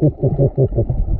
ほほほほほ。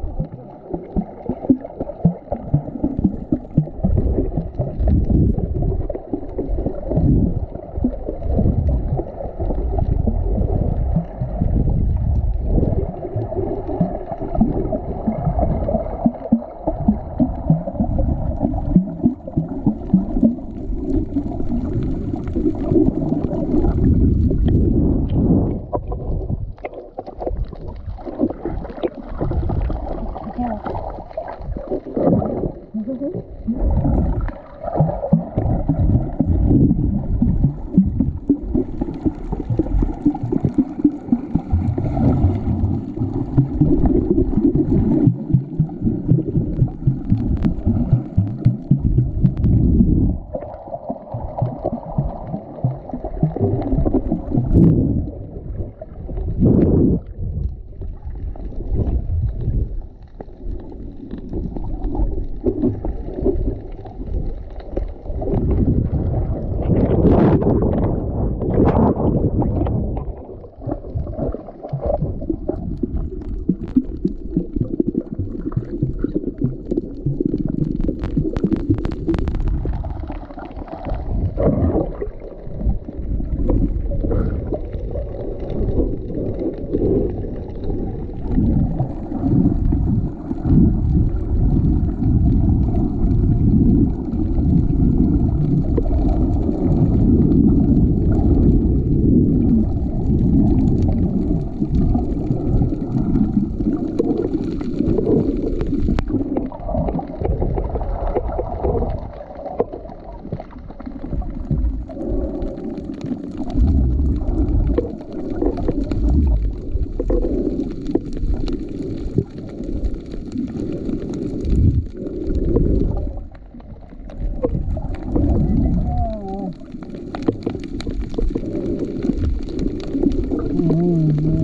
Oh,